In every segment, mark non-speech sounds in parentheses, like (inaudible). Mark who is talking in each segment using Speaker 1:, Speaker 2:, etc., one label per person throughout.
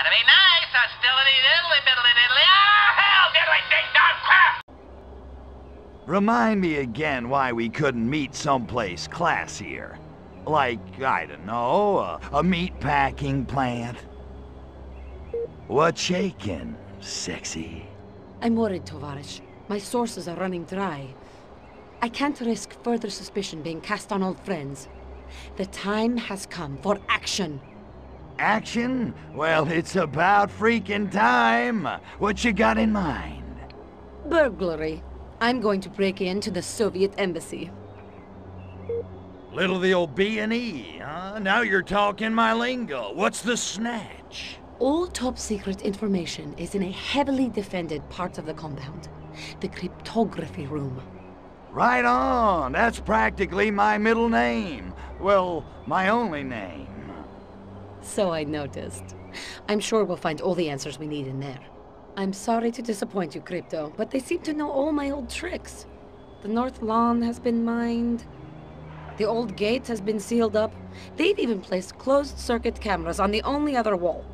Speaker 1: Gotta be nice, hostility diddly biddly diddly. Ah, hell, diddly ding dong crap!
Speaker 2: Remind me again why we couldn't meet someplace classier. Like, I don't know, a, a meat packing plant. What's shaking, sexy?
Speaker 3: I'm worried, Tovarish. My sources are running dry. I can't risk further suspicion being cast on old friends. The time has come for action.
Speaker 2: Action? Well, it's about freaking time. What you got in mind?
Speaker 3: Burglary. I'm going to break into the Soviet embassy.
Speaker 2: Little the old B&E, huh? Now you're talking my lingo. What's the snatch?
Speaker 3: All top secret information is in a heavily defended part of the compound. The cryptography room.
Speaker 2: Right on. That's practically my middle name. Well, my only name.
Speaker 3: So I noticed. I'm sure we'll find all the answers we need in there. I'm sorry to disappoint you, Crypto, but they seem to know all my old tricks. The north lawn has been mined. The old gate has been sealed up. They've even placed closed-circuit cameras on the only other wall.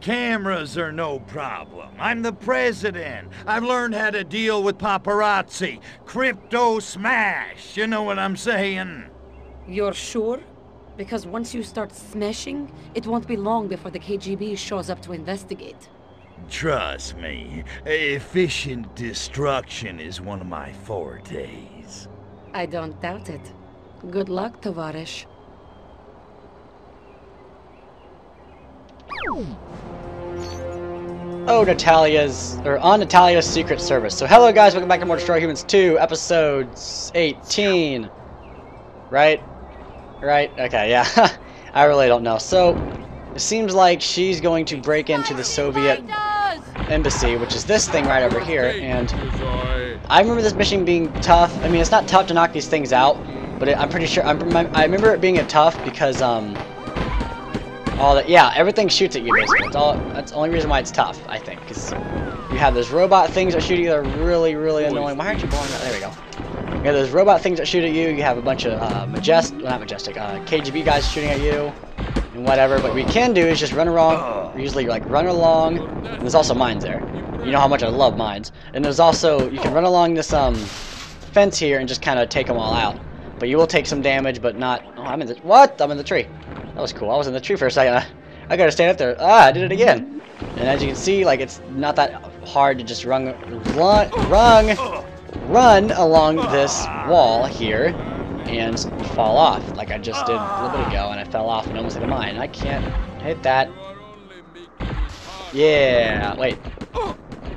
Speaker 2: Cameras are no problem. I'm the president. I've learned how to deal with paparazzi. Crypto smash. You know what I'm saying?
Speaker 3: You're sure? Because once you start smashing, it won't be long before the KGB shows up to investigate.
Speaker 2: Trust me, efficient destruction is one of my fortes.
Speaker 3: I don't doubt it. Good luck, Tovarish.
Speaker 4: Oh, Natalia's, or on Natalia's Secret Service. So hello guys, welcome back to more Destroy Humans 2, episode 18. Right? Right? Okay, yeah. (laughs) I really don't know. So, it seems like she's going to break into the Soviet embassy, which is this thing right over here, and I remember this mission being tough. I mean, it's not tough to knock these things out, but it, I'm pretty sure, I'm, I remember it being a tough because, um, all that, yeah, everything shoots at you basically. That's all. That's the only reason why it's tough, I think, because you have those robot things that shoot at you that are really, really annoying. Why aren't you blowing up? There we go. You have those robot things that shoot at you. You have a bunch of uh, majestic, well, not majestic, uh, KGB guys shooting at you, and whatever. But what we can do is just run along. Usually, like run along. And there's also mines there. You know how much I love mines. And there's also you can run along this um fence here and just kind of take them all out. But you will take some damage, but not. Oh, I'm in the what? I'm in the tree. That was cool. I was in the tree for a second. I, I gotta stand up there. Ah, I did it again. And as you can see, like it's not that hard to just run, run, run, run along this wall here and fall off, like I just did a little bit ago, and I fell off and almost hit a mine. I can't hit that. Yeah. Wait.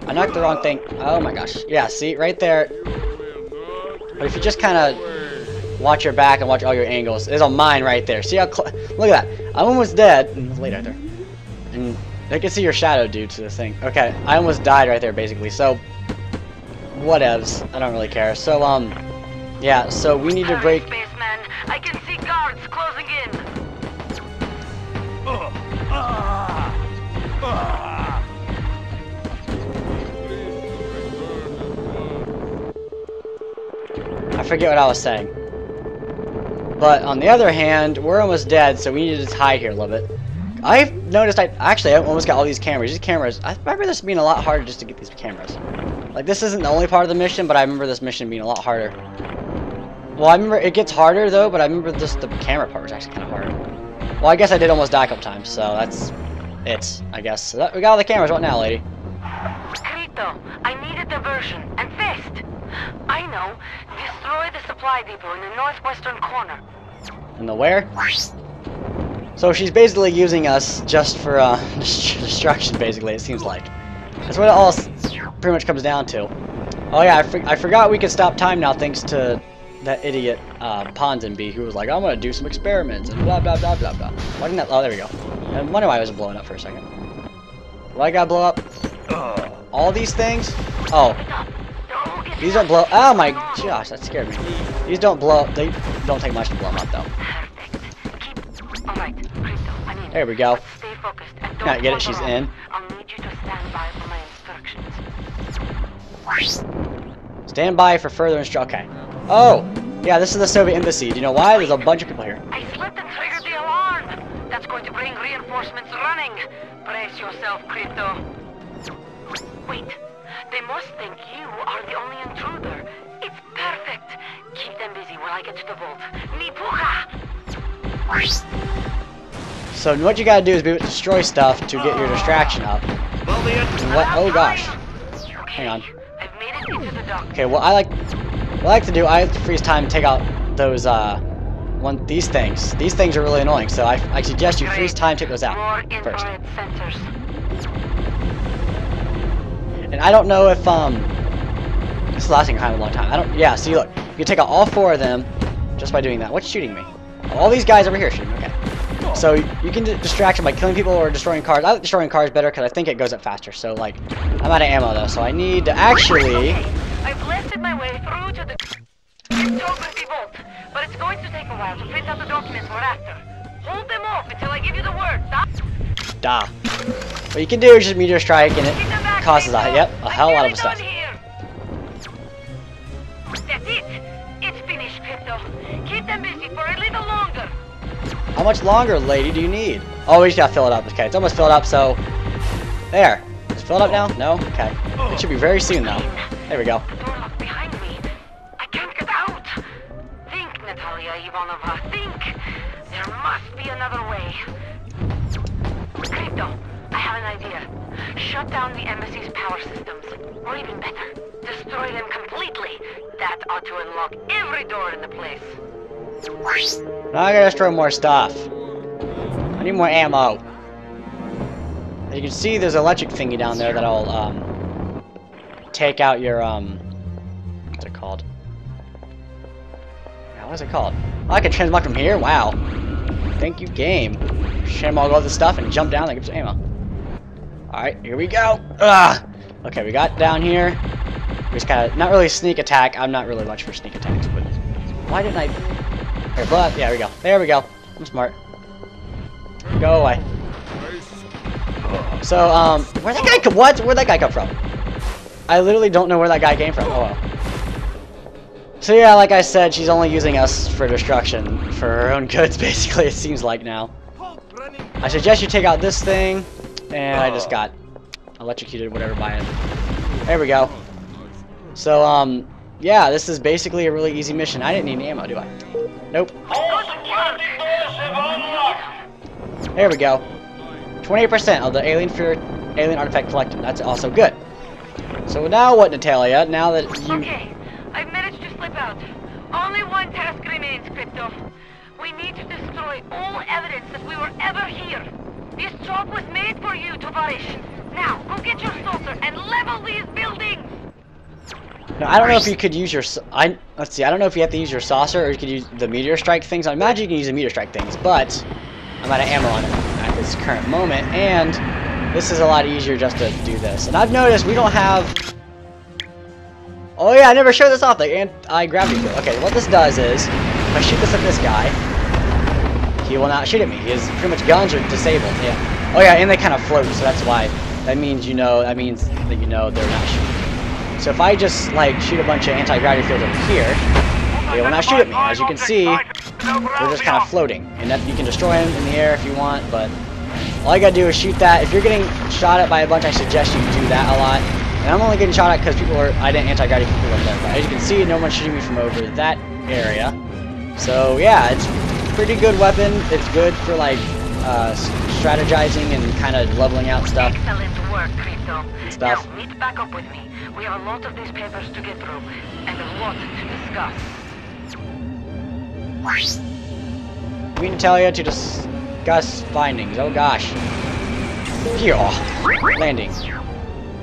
Speaker 4: I knocked the wrong thing. Oh my gosh. Yeah. See, right there. But if you just kind of watch your back and watch all your angles. There's a mine right there. See how look at that. I'm almost dead. Mm, it's late out there. And I can see your shadow due to the thing. Okay, I almost died right there basically. So whatevs. I don't really care. So um yeah, so we need to break
Speaker 1: Spaceman, I can see guards closing in.
Speaker 4: I forget what I was saying. But on the other hand, we're almost dead, so we need to just hide here a little bit. I've noticed I actually I almost got all these cameras. These cameras, I remember this being a lot harder just to get these cameras. Like this isn't the only part of the mission, but I remember this mission being a lot harder. Well, I remember it gets harder though, but I remember this the camera part was actually kind of hard. Well, I guess I did almost die a couple times, so that's it, I guess. So that, we got all the cameras. What now, lady?
Speaker 1: Crypto, I need a diversion, and fast. I know. Destroy the supply depot in the northwestern corner.
Speaker 4: In the where? So she's basically using us just for uh, (laughs) destruction, basically, it seems like. That's what it all pretty much comes down to. Oh yeah, I, for I forgot we could stop time now thanks to that idiot uh, Ponsonby who was like, I'm gonna do some experiments and blah blah blah blah blah. Why didn't that? Oh, there we go. I wonder why I wasn't blowing up for a second. Why I gotta blow up? All these things? Oh, these don't blow. Oh my gosh, that scared me. These don't blow. They don't take much to blow them up though.
Speaker 1: Perfect. Keep... All right, Crypto, I mean...
Speaker 4: There we go.
Speaker 1: Stay focused and don't
Speaker 4: get it, she's in.
Speaker 1: I'll need you to stand by for my instructions.
Speaker 4: Stand by for further instru- Okay. Oh, yeah, this is the Soviet embassy. Do you know why? There's a bunch of people here.
Speaker 1: I slipped and triggered the alarm. That's
Speaker 3: going to bring reinforcements running. Brace yourself, Crypto. Wait, they must think you are the only intruder. It's perfect. Keep them busy while I get to the vault. Nipuka!
Speaker 4: So what you gotta do is be destroy stuff to get your distraction up. What? Oh gosh. Hang on. Okay, well I like, what I like to do, I like to freeze time and take out those uh, one these things. These things are really annoying, so I, I suggest you freeze time, take those out first. And I don't know if um, this is lasting kind of a long time. I don't. Yeah. See, look, you take out all four of them just by doing that. What's shooting me? All these guys over here shooting. Okay. So you can distract them by killing people or destroying cars. I like destroying cars better because I think it goes up faster. So like, I'm out of ammo though, so I need to actually.
Speaker 3: Okay, I've blasted my way through to the cryptography vault, but it's going to take a while to print out the documents we're after. Hold them off until I give you the word. Stop.
Speaker 4: Da. What you can do is just meteor strike and it
Speaker 3: back,
Speaker 4: causes a yep a hell lot of stuff.
Speaker 3: here. That's it. It's finished, Crypto. Keep them busy for a little longer.
Speaker 4: How much longer, lady, do you need? Oh, we just gotta fill it up. Okay, it's almost filled up, so... There. It's filled up now? No? Okay. It should be very soon, though. There we go.
Speaker 3: Behind me. I can't get out. Think, Natalia Ivanovna. Think. There must be another way. Crypto, I have an idea. Shut down the embassy's power systems. Or even better, destroy them completely. That ought to unlock every door in the place.
Speaker 4: Now I gotta destroy more stuff. I need more ammo. As you can see, there's an electric thingy down there that'll, um... Take out your, um... What's it called? What is it called? Oh, I can transmog from here? Wow. Thank you, game. Sham all the stuff and jump down and gives ammo. Alright, here we go. Ugh. Okay, we got down here. We just of, not really sneak attack. I'm not really much for sneak attacks, but why didn't I? Here, up. Yeah, we go. There we go. I'm smart. Go away. So, um, where that guy come? What? Where'd that guy come from? I literally don't know where that guy came from. Oh well. So yeah, like I said, she's only using us for destruction, for her own (laughs) goods, basically, it seems like now. I suggest you take out this thing, and I just got electrocuted, whatever, by it. There we go. So, um, yeah, this is basically a really easy mission. I didn't need any ammo, do I? Nope. There we go. 28% of the alien fear, alien artifact collected. That's also good. So now what, Natalia? Now that you...
Speaker 3: Okay, I've managed to slip out. Only one task remains, Crypto. We need to destroy all evidence that we were ever here. This job was made for you, Tovarish. Now, go get your saucer and level these buildings!
Speaker 4: No, I don't know if you could use your... I Let's see, I don't know if you have to use your saucer or you could use the meteor strike things. I imagine you can use the meteor strike things, but I'm out of ammo on it at this current moment, and this is a lot easier just to do this. And I've noticed we don't have... Oh yeah, I never showed this off, the anti-gravity field. Okay, what this does is, if I shoot this at this guy, he will not shoot at me. His pretty much guns are disabled, yeah. Oh yeah, and they kind of float, so that's why. That means you know, that means that you know they're not shooting. So if I just like shoot a bunch of anti-gravity fields over here, they will not shoot at me. As you can see, they're just kind of floating. And that, you can destroy them in the air if you want, but all you gotta do is shoot that. If you're getting shot at by a bunch, I suggest you do that a lot. And I'm only getting shot at because people are, I didn't anti-gravity people over there. But as you can see, no one's shooting me from over that area. So yeah, it's pretty good weapon. It's good for like uh, strategizing and kind of leveling out stuff.
Speaker 3: Work, Crypto.
Speaker 4: Stuff.
Speaker 3: Now, meet back up with me. We have a lot of these papers to get through, and a lot to discuss.
Speaker 4: We can tell you to discuss findings. Oh gosh. Here. Landing.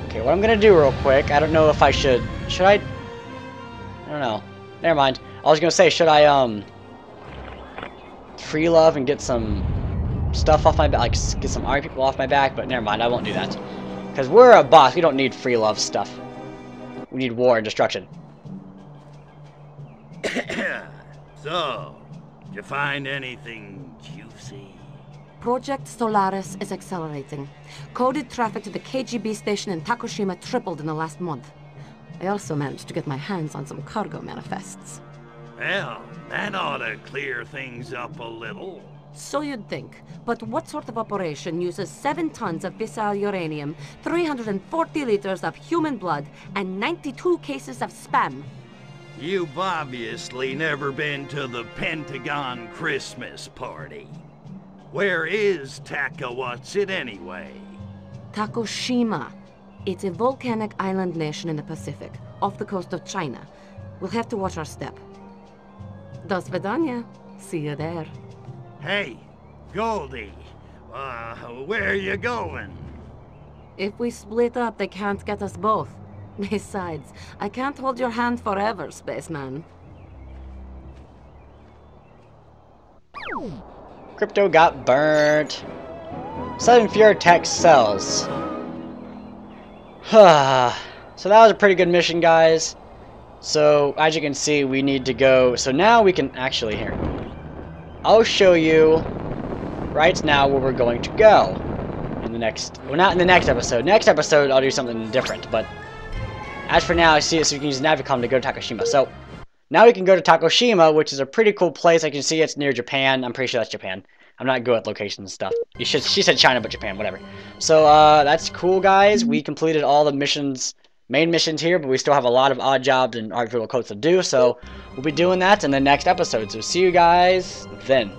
Speaker 4: Okay, what I'm gonna do real quick, I don't know if I should... Should I... I don't know. Never mind. I was gonna say, should I, um... Free love and get some stuff off my back, like get some army people off my back, but never mind, I won't do that. Because we're a boss, we don't need free love stuff. We need war and destruction. (coughs)
Speaker 2: so, did you find anything juicy?
Speaker 5: Project Solaris is accelerating. Coded traffic to the KGB station in Takoshima tripled in the last month. I also managed to get my hands on some cargo manifests.
Speaker 2: Well, that ought to clear things up a little.
Speaker 3: So you'd think. But what sort of operation uses 7 tons of fissile uranium, 340 liters of human blood, and 92 cases of spam?
Speaker 2: You've obviously never been to the Pentagon Christmas party. Where is Takawatsit anyway?
Speaker 3: Takoshima. It's a volcanic island nation in the Pacific, off the coast of China. We'll have to watch our step. Das Vedanya. See you there.
Speaker 2: Hey, Goldie, uh, where you going?
Speaker 3: If we split up, they can't get us both. (laughs) Besides, I can't hold your hand forever, spaceman.
Speaker 4: Crypto got burnt. Seven Furotech cells. (sighs) so that was a pretty good mission, guys. So, as you can see, we need to go... So now we can actually here. I'll show you right now where we're going to go in the next... Well, not in the next episode. Next episode, I'll do something different, but as for now, I see it so you can use Navicom to go to Takoshima. So, now we can go to Takoshima, which is a pretty cool place. I can see it's near Japan. I'm pretty sure that's Japan. I'm not good at locations and stuff. Should, she said China, but Japan, whatever. So, uh, that's cool, guys. We completed all the missions, main missions here, but we still have a lot of odd jobs and art quotes to do, so we'll be doing that in the next episode. So, see you guys then.